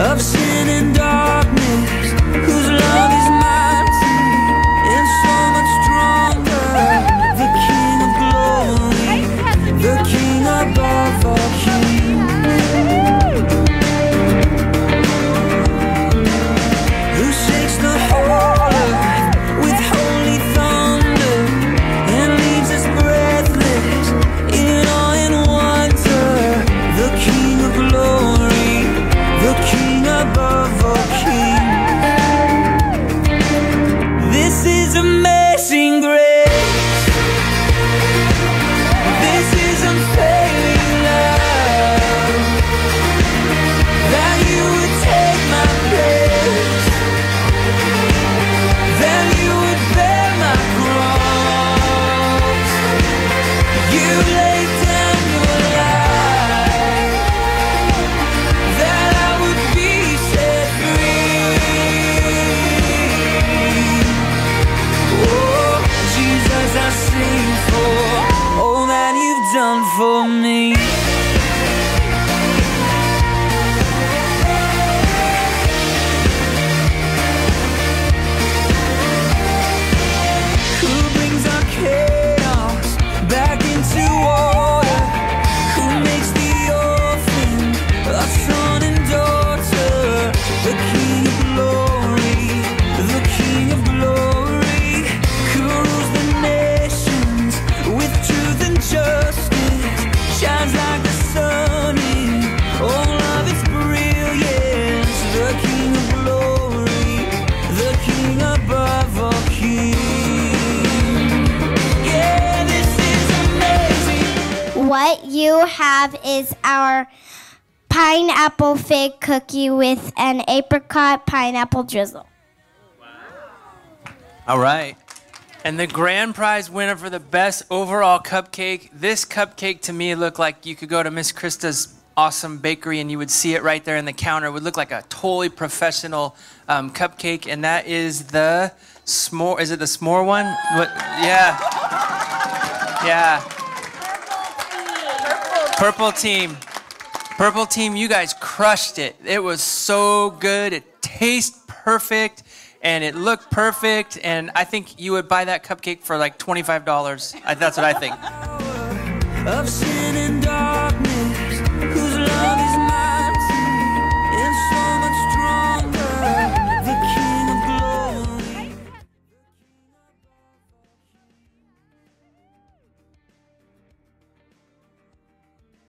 of sin What you have is our pineapple fig cookie with an apricot pineapple drizzle. Wow. All right. And the grand prize winner for the best overall cupcake. This cupcake to me looked like you could go to Miss Krista's awesome bakery and you would see it right there in the counter. It would look like a totally professional um, cupcake, and that is the s'more. Is it the s'more one? What? Yeah. Yeah. Purple team. Purple team, you guys crushed it. It was so good. It tastes perfect and it looked perfect. And I think you would buy that cupcake for like $25. I, that's what I think.